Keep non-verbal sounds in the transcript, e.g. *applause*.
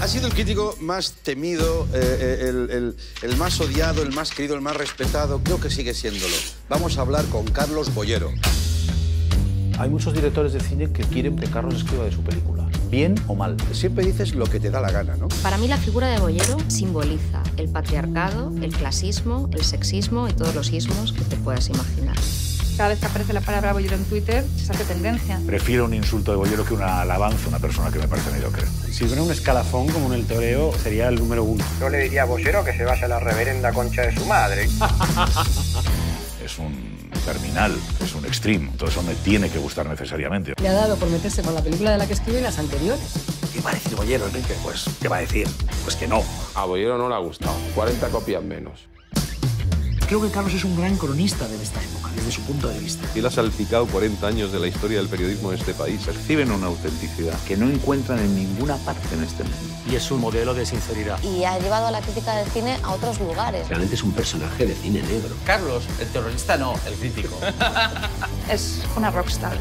Ha sido el crítico más temido, eh, eh, el, el- el más odiado, el más querido, el más respetado. Creo que sigue siéndolo. Vamos a hablar con Carlos Bollero. Hay muchos directores de cine que quieren que Carlos escriba de su película, bien o mal. Siempre dices lo que te da la gana, ¿no? Para mí la figura de Bollero simboliza el patriarcado, el clasismo, el sexismo y todos los ismos que te puedas imaginar. Cada vez que aparece la palabra bollero en Twitter, se hace tendencia. Prefiero un insulto de bollero que una alabanza a una persona que me parece mediocre. Si hubiera un escalafón como en el toreo, sería el número uno. Yo le diría a Bollero que se vaya a la reverenda concha de su madre. *laughs* Es un terminal, es un extreme, todo eso me tiene que gustar necesariamente. Le ha dado por meterse con la película de la que escribe y las anteriores. ¿Qué va a decir Bollero, Enrique? Pues, ¿qué va a decir? Pues que no. A Bollero no le ha gustado. 40 copias menos. Creo que Carlos es un gran cronista de esta época, desde su punto de vista. Él ha salpicado 40 años de la historia del periodismo de este país. Perciben una autenticidad que no encuentran en ninguna parte en este mundo. Y es un modelo de sinceridad. Y ha llevado a la crítica del cine a otros lugares. Realmente es un personaje de cine negro. Carlos, el terrorista no, el crítico. *laughs* Es una rockstar.